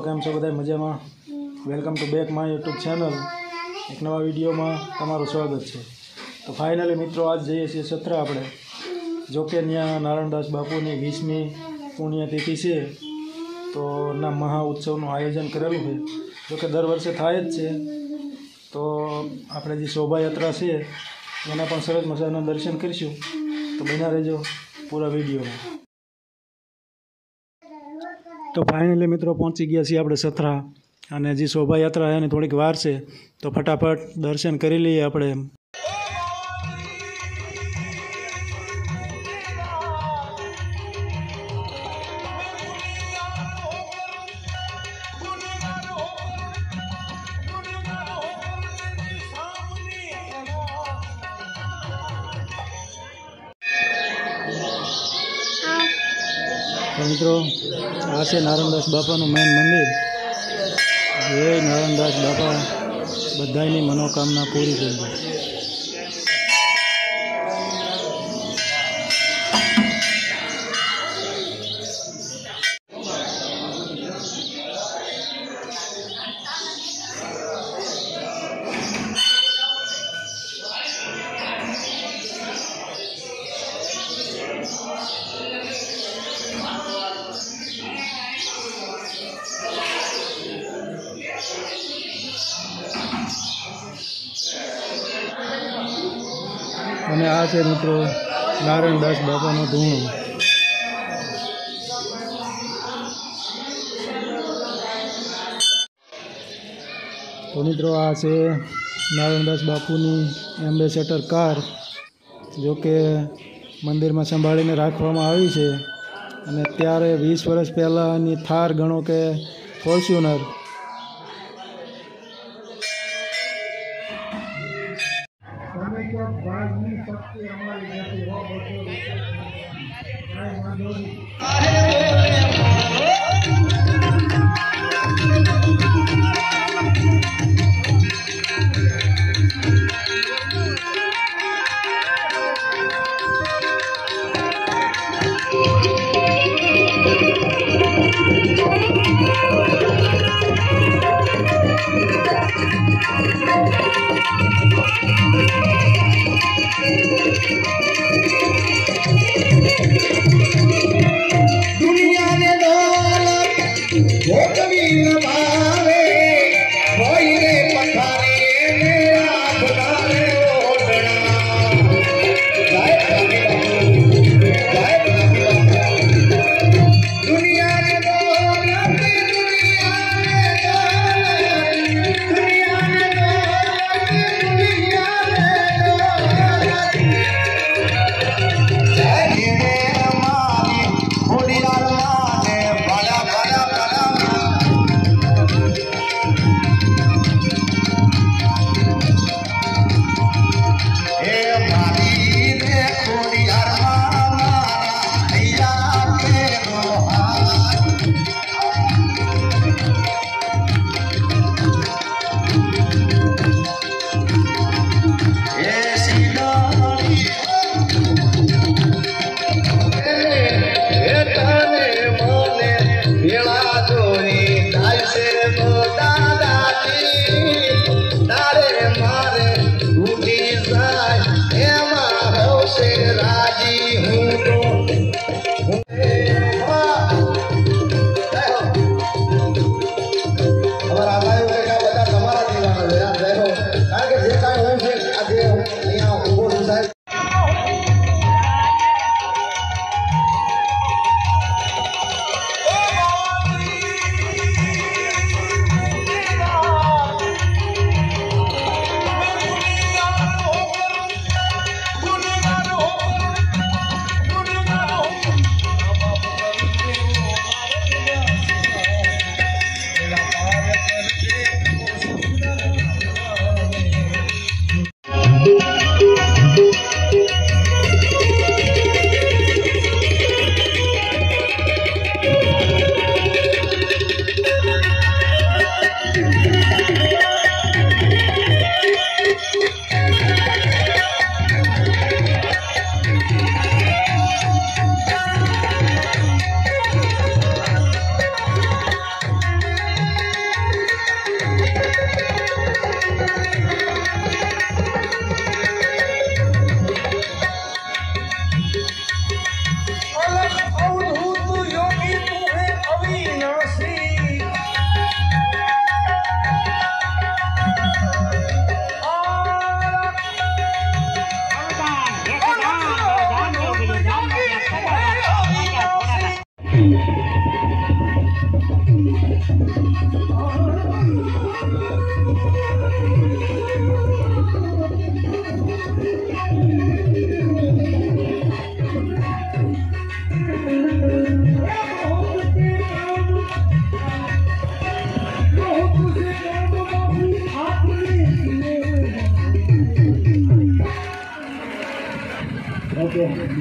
મિત્રો કેમ છો બધા મજામાં? Welcome to back my YouTube channel એક નવા વિડીયોમાં તમારું સ્વાગત છે. તો ફાઇનલી મિત્રો, આજ જઈએ છીએ સત્ર આપણે. જોકે ત્યાં નારાયણદાસ બાપુની વીસમી પુણ્યતિથિ છે, તો ના મહા ઉત્સવનું આયોજન કરેલું છે. જોકે દર વર્ષે થાય જ છે. તો આપણે જે શોભાયાત્રા છે, એના પણ સરસ મજાના દર્શન કરીશું. તો બન્યા રહેજો પૂરા વિડીયોમાં. તો ફાઇનલી મિત્રો પહોંચી ગયા છીએ આપણે સથરા. અને જે શોભાયાત્રા એની થોડીક વાર છે. તો ફટાફટ દર્શન કરી લઈએ આપણે. તો મિત્રો, આ છે નારાયણદાસ બાપાનું મેન મંદિર. જય નારાયણદાસ બાપા. બધાની મનોકામના પૂરી કરી અને આ છે મિત્રો નારાયણદાસ બાપાનો ધૂણો. તો મિત્રો આ છે નારાયણદાસ બાપુની એમ્બેસેટર કાર જો કે મંદિરમાં સંભાળીને રાખવામાં આવી છે. અને ત્યારે વીસ વર્ષ પહેલાંની થાર ગણો કે ફોર્ચ્યુનર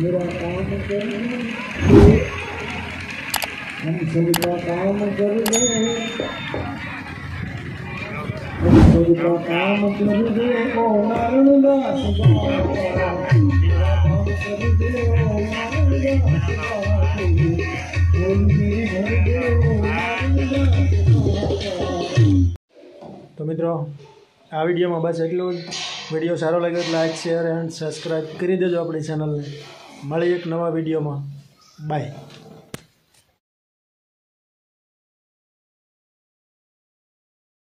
मेरा काम करेंगे તો મિત્રો, આ વિડીયોમાં બસ એટલો જ. વીડિયો સારો લાગ્યો તો લાઈક, શેર એન્ડ સબસ્ક્રાઈબ કરી દેજો આપણી ચેનલને મળી એક નવા વિડીયોમાં. બાય